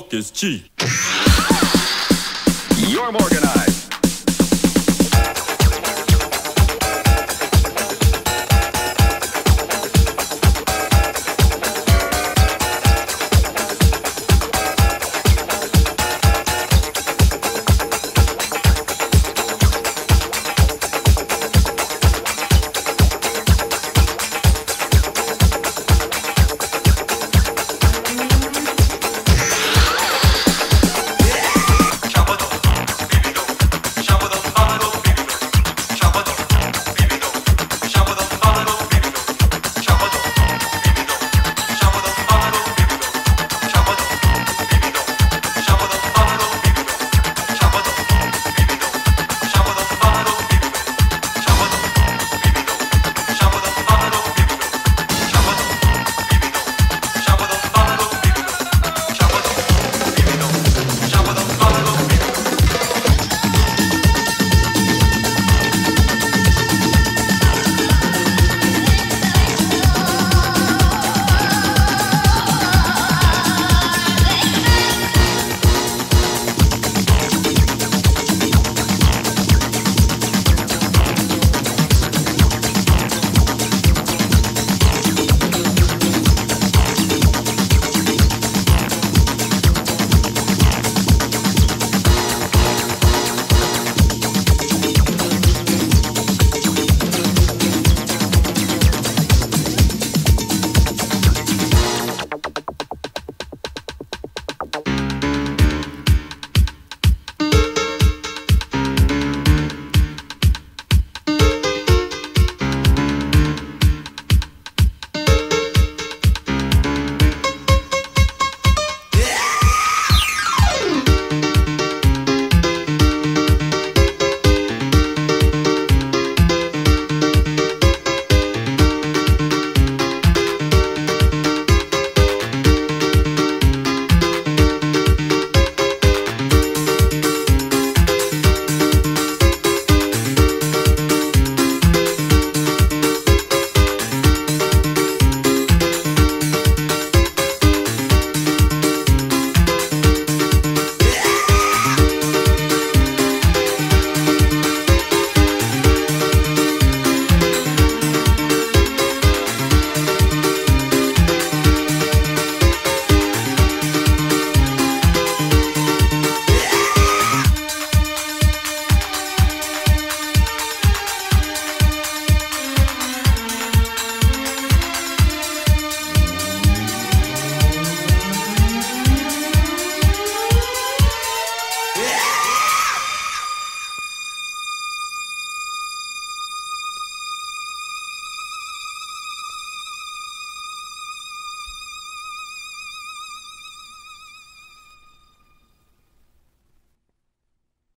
talk is cheap. You're Morganized.